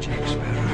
Jack Sparrow.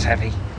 Savvy.